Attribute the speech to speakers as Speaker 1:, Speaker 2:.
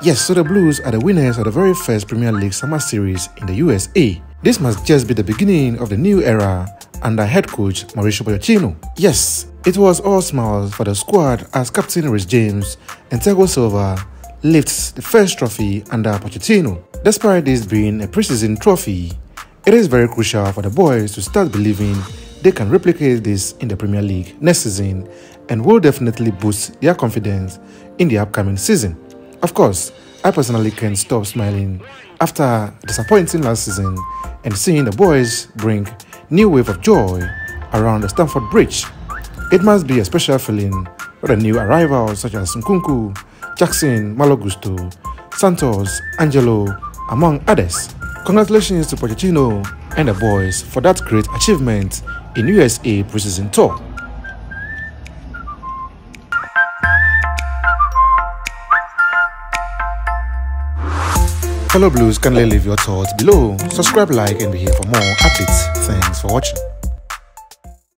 Speaker 1: Yes, so the Blues are the winners of the very first Premier League Summer Series in the USA. This must just be the beginning of the new era under head coach Mauricio Pochettino. Yes, it was all smiles for the squad as Captain Reece James and Thiago Silva lifts the first trophy under Pochettino. Despite this being a preseason trophy, it is very crucial for the boys to start believing they can replicate this in the Premier League next season and will definitely boost their confidence in the upcoming season. Of course, I personally can't stop smiling after disappointing last season and seeing the boys bring new wave of joy around the Stamford Bridge. It must be a special feeling for the new arrivals such as Nkunku, Jackson, Malo Gusto, Santos, Angelo, among others. Congratulations to Pochettino and the boys for that great achievement in USA preseason tour. Fellow Blues kindly leave your thoughts below. Subscribe, like, and be here for more updates. Thanks for watching.